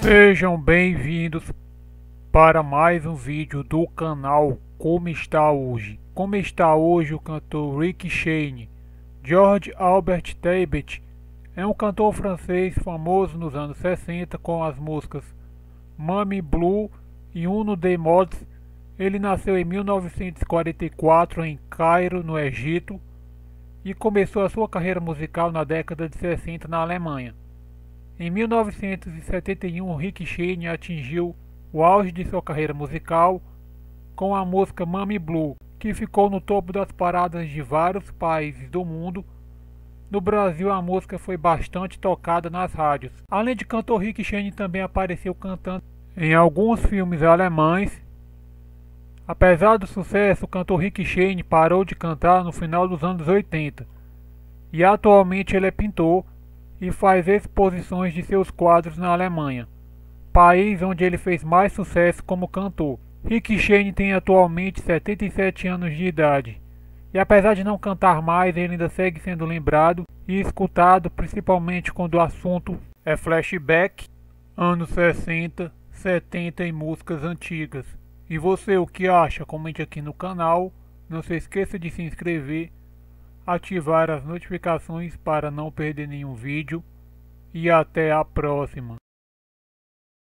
Sejam bem-vindos para mais um vídeo do canal Como Está Hoje. Como está hoje o cantor Rick Shane. George Albert Tabet é um cantor francês famoso nos anos 60 com as músicas Mami Blue e Uno de Mods. Ele nasceu em 1944 em Cairo, no Egito, e começou a sua carreira musical na década de 60 na Alemanha. Em 1971, Rick Shane atingiu o auge de sua carreira musical com a música Mami Blue, que ficou no topo das paradas de vários países do mundo. No Brasil, a música foi bastante tocada nas rádios. Além de cantor, Rick Shane também apareceu cantando em alguns filmes alemães. Apesar do sucesso, o cantor Rick Shane parou de cantar no final dos anos 80 e atualmente ele é pintor e faz exposições de seus quadros na Alemanha, país onde ele fez mais sucesso como cantor. Rick Shane tem atualmente 77 anos de idade, e apesar de não cantar mais, ele ainda segue sendo lembrado e escutado, principalmente quando o assunto é flashback, anos 60, 70 e músicas antigas. E você o que acha? Comente aqui no canal. Não se esqueça de se inscrever ativar as notificações para não perder nenhum vídeo e até a próxima.